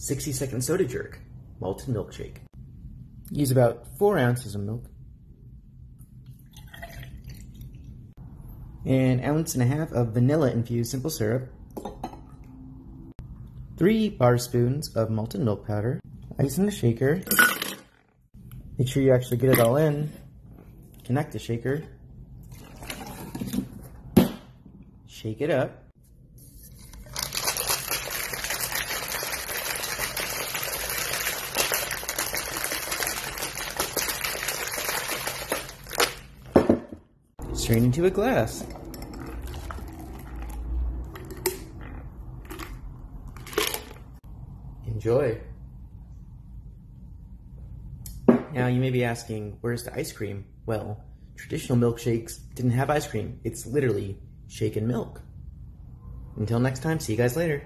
60 second soda jerk, malted milkshake. Use about 4 ounces of milk. An ounce and a half of vanilla infused simple syrup. 3 bar spoons of malted milk powder. Ice in the shaker. Make sure you actually get it all in. Connect the shaker. Shake it up. Into a glass. Enjoy. Now you may be asking, where's the ice cream? Well, traditional milkshakes didn't have ice cream. It's literally shaken milk. Until next time, see you guys later.